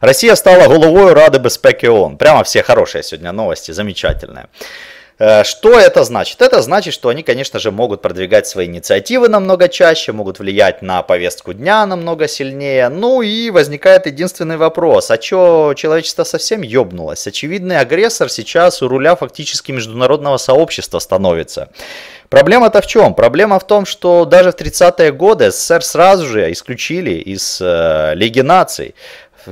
Россия стала головой Рады безпеки ООН. Прямо все хорошие сегодня новости, замечательные. Э, что это значит? Это значит, что они, конечно же, могут продвигать свои инициативы намного чаще, могут влиять на повестку дня намного сильнее. Ну и возникает единственный вопрос, а что человечество совсем ёбнулось? Очевидный агрессор сейчас у руля фактически международного сообщества становится. Проблема-то в чем? Проблема в том, что даже в 30-е годы СССР сразу же исключили из э, Лиги наций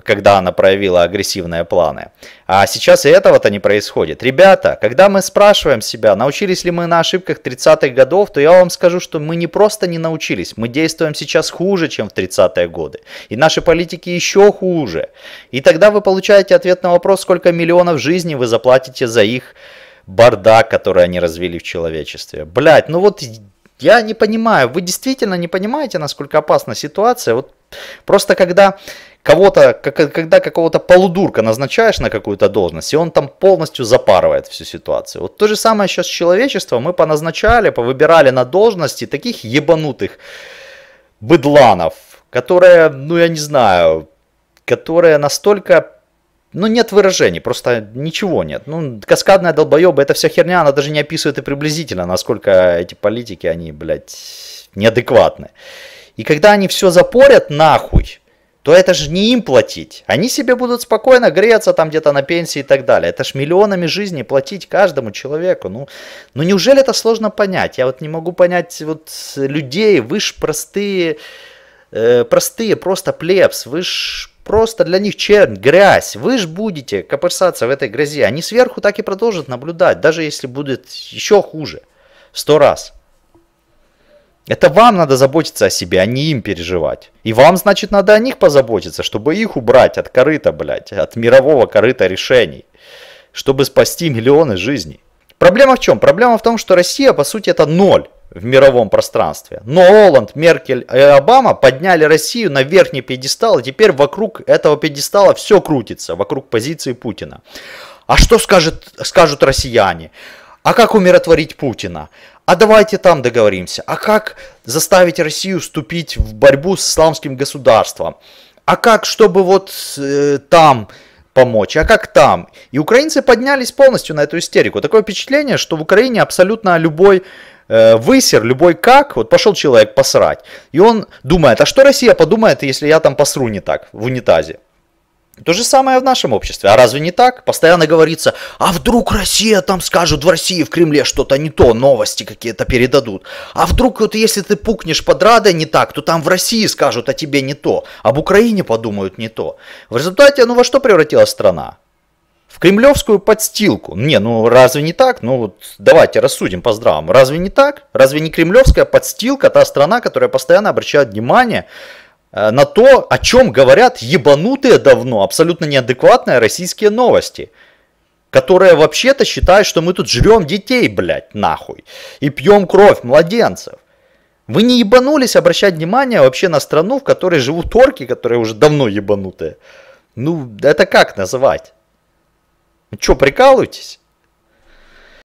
когда она проявила агрессивные планы. А сейчас и этого-то не происходит. Ребята, когда мы спрашиваем себя, научились ли мы на ошибках 30-х годов, то я вам скажу, что мы не просто не научились, мы действуем сейчас хуже, чем в 30-е годы. И наши политики еще хуже. И тогда вы получаете ответ на вопрос, сколько миллионов жизней вы заплатите за их бардак, который они развили в человечестве. Блять, ну вот я не понимаю, вы действительно не понимаете, насколько опасна ситуация. Вот просто когда кого-то, когда какого-то полудурка назначаешь на какую-то должность, и он там полностью запарывает всю ситуацию. Вот то же самое сейчас с человечеством. Мы поназначали, повыбирали на должности таких ебанутых быдланов, которые, ну я не знаю, которые настолько ну, нет выражений, просто ничего нет. Ну, каскадная долбоеба, это вся херня, она даже не описывает и приблизительно, насколько эти политики, они, блядь, неадекватны. И когда они все запорят нахуй, то это же не им платить. Они себе будут спокойно греться там где-то на пенсии и так далее. Это ж миллионами жизней платить каждому человеку. Ну, ну неужели это сложно понять? Я вот не могу понять вот людей. Вы ж простые, э, простые, просто плебс. Вы ж просто для них чернь, грязь. Вы ж будете копырсаться в этой грязи. Они сверху так и продолжат наблюдать, даже если будет еще хуже. Сто раз. Это вам надо заботиться о себе, а не им переживать. И вам, значит, надо о них позаботиться, чтобы их убрать от корыта, блядь, от мирового корыта решений. Чтобы спасти миллионы жизней. Проблема в чем? Проблема в том, что Россия, по сути, это ноль в мировом пространстве. Но Оланд, Меркель и Обама подняли Россию на верхний пьедестал, и теперь вокруг этого пьедестала все крутится, вокруг позиции Путина. А что скажет, скажут россияне? А как умиротворить Путина? а давайте там договоримся. А как заставить Россию вступить в борьбу с исламским государством? А как, чтобы вот э, там помочь, а как там? И украинцы поднялись полностью на эту истерику. Такое впечатление, что в Украине абсолютно любой э, высер, любой как, вот пошел человек посрать, и он думает, а что Россия подумает, если я там посру не так в унитазе? То же самое в нашем обществе. А разве не так? Постоянно говорится, а вдруг Россия там скажут в России, в Кремле что-то не то, новости какие-то передадут. А вдруг вот если ты пукнешь под Радой не так, то там в России скажут о тебе не то. Об Украине подумают не то. В результате, ну во что превратилась страна? В кремлевскую подстилку. Не, ну разве не так? Ну вот давайте рассудим по здравому. Разве не так? Разве не кремлевская подстилка та страна, которая постоянно обращает внимание на то, о чем говорят ебанутые давно, абсолютно неадекватные российские новости. Которые вообще-то считают, что мы тут жрем детей, блядь, нахуй. И пьем кровь младенцев. Вы не ебанулись обращать внимание вообще на страну, в которой живут орки, которые уже давно ебанутые. Ну, это как называть? Что, прикалываетесь?